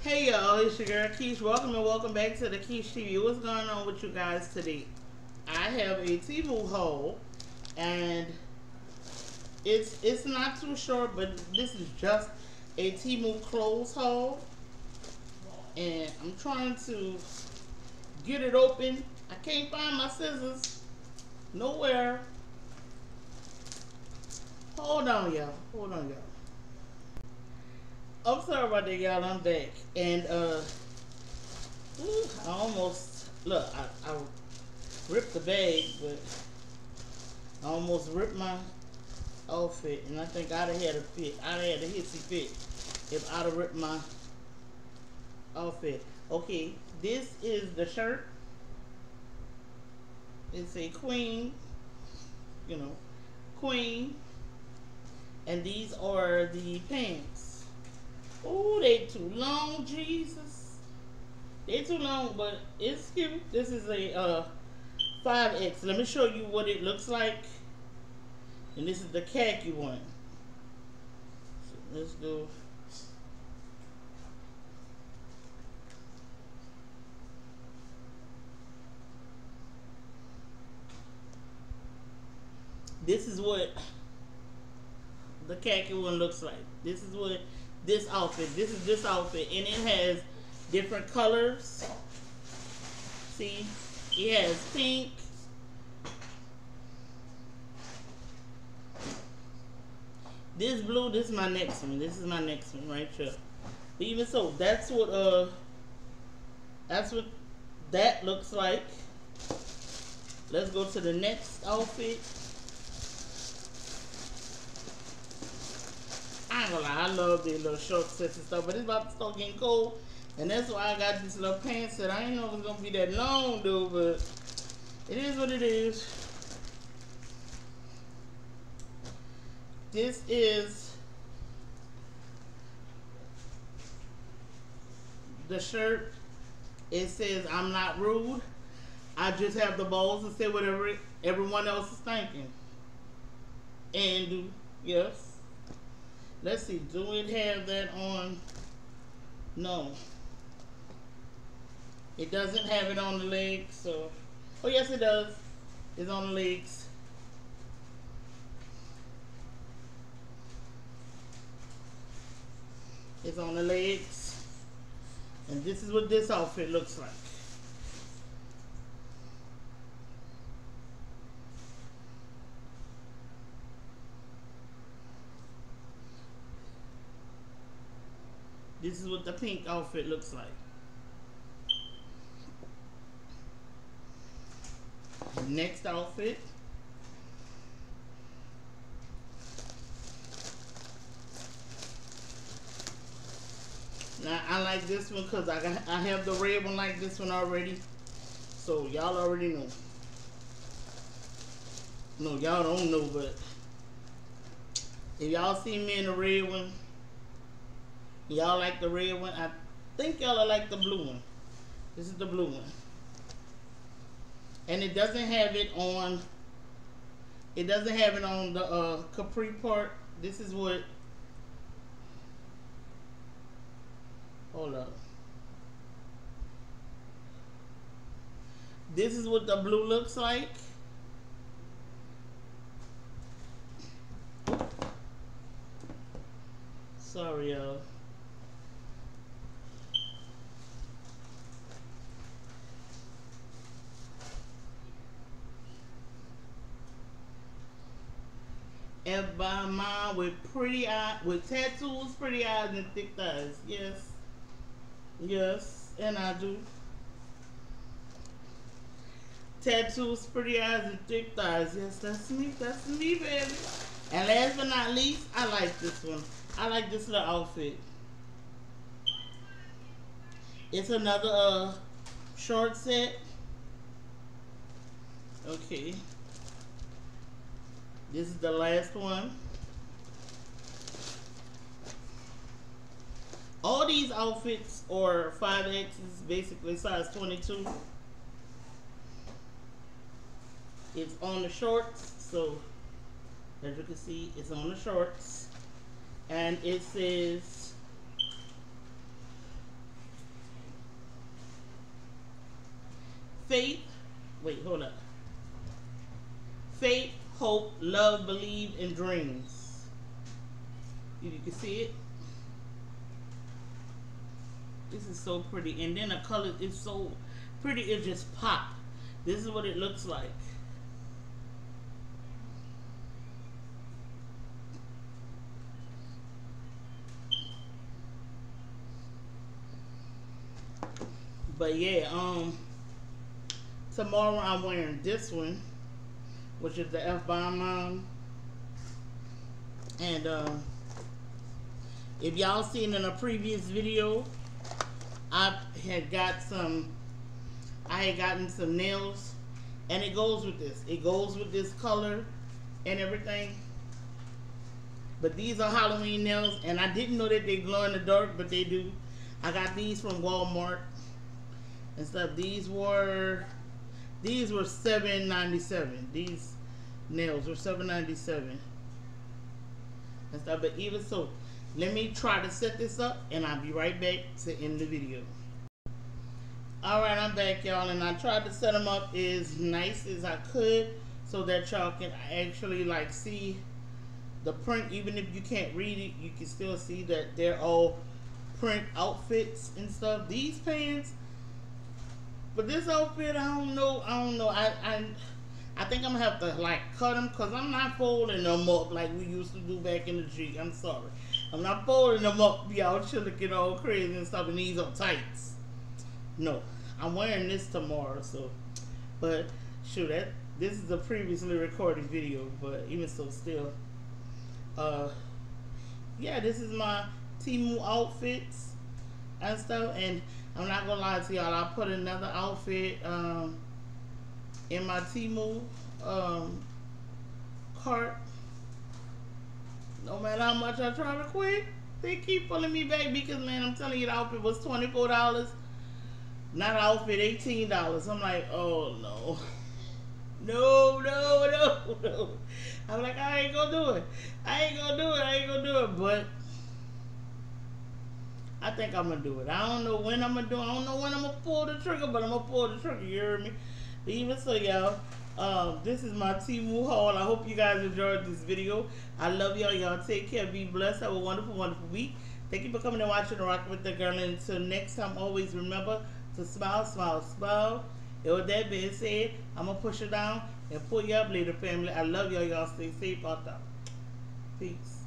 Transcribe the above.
Hey y'all, it's your girl Keish. Welcome and welcome back to the Keish TV. What's going on with you guys today? I have a Temu haul and it's it's not too short, but this is just a Temu clothes haul. And I'm trying to get it open. I can't find my scissors. Nowhere. Hold on, y'all. Hold on, y'all. I'm sorry about that, y'all. I'm back. And, uh, I almost, look, I, I ripped the bag, but I almost ripped my outfit. And I think I'd have had a fit. I'd have had a hissy fit if I'd have ripped my outfit. Okay, this is the shirt. It's a queen, you know, queen. And these are the pants. Oh, they too long, Jesus. They too long, but it's cute. This is a uh, 5X. Let me show you what it looks like. And this is the khaki one. So let's go. This is what the khaki one looks like. This is what this outfit, this is this outfit, and it has different colors. See, it has pink. This blue, this is my next one. This is my next one right here. But even so, that's what uh that's what that looks like. Let's go to the next outfit. I ain't gonna lie, I love these little short sets and stuff, but it's about to start getting cold. And that's why I got this little pants set. I didn't know it gonna be that long, dude, but it is what it is. This is the shirt. It says, I'm not rude. I just have the balls to say whatever everyone else is thinking. And, yes. Let's see, do it have that on? No. It doesn't have it on the legs, so. Oh, yes, it does. It's on the legs. It's on the legs. And this is what this outfit looks like. This is what the pink outfit looks like. Next outfit. Now I like this one because I I have the red one like this one already. So y'all already know. No, y'all don't know, but if y'all see me in the red one, Y'all like the red one? I think y'all like the blue one. This is the blue one. And it doesn't have it on, it doesn't have it on the uh, capri part. This is what, hold up. This is what the blue looks like. Sorry, y'all. By mine with pretty eye with tattoos, pretty eyes, and thick thighs. Yes. Yes, and I do. Tattoos, pretty eyes, and thick thighs. Yes, that's me. That's me, baby. And last but not least, I like this one. I like this little outfit. It's another uh short set. Okay. This is the last one. All these outfits are 5Xs, basically size 22. It's on the shorts, so as you can see, it's on the shorts. And it says, Faith, wait, hold up. Faith hope, love, believe, and dreams. If You can see it. This is so pretty. And then the color is so pretty. It just pop. This is what it looks like. But yeah, um, tomorrow I'm wearing this one, which is the F bomb mom. And uh, if y'all seen in a previous video, I had got some, I had gotten some nails, and it goes with this. It goes with this color and everything. But these are Halloween nails, and I didn't know that they glow in the dark, but they do. I got these from Walmart and stuff. These were these were seven ninety seven. These nails were seven ninety seven and stuff. But even so, let me try to set this up, and I'll be right back to end the video. All right, I'm back, y'all, and I tried to set them up as nice as I could so that y'all can actually like see the print. Even if you can't read it, you can still see that they're all print outfits and stuff. These pants but this outfit, I don't know. I don't know. I I, I think I'm gonna have to like cut them because I'm not folding them up like we used to do back in the G. I'm sorry. I'm not folding them up, y'all should looking all crazy and stuff, and these are tights. No, I'm wearing this tomorrow, so. But shoot, that this is a previously recorded video, but even so, still. Uh, yeah, this is my Temu outfits and stuff, and I'm not gonna lie to y'all. I put another outfit um, in my Temu um, cart. No matter how much I try to quit, they keep pulling me back because man, I'm telling you, the outfit was twenty four dollars. Not outfit, eighteen dollars. I'm like, oh no. No, no, no, no. I'm like, I ain't gonna do it. I ain't gonna do it. I ain't gonna do it. But I think I'm gonna do it. I don't know when I'm gonna do it. I don't know when I'm gonna pull the trigger, but I'm gonna pull the trigger. You hear me? But even so, y'all, um, this is my Temu haul. I hope you guys enjoyed this video. I love y'all. Y'all take care. Be blessed. Have a wonderful, wonderful week. Thank you for coming and watching and rocking with the girl. And until next time, always remember to smile, smile, smile. And with that being said, I'm gonna push it down and pull you up later, family. I love y'all. Y'all stay safe out there. Peace.